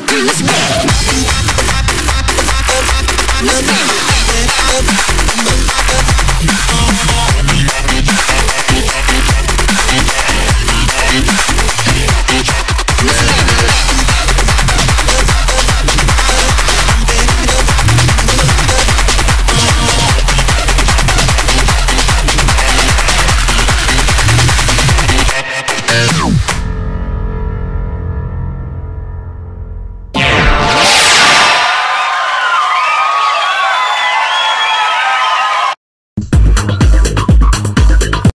three, spin. Spin. Spin.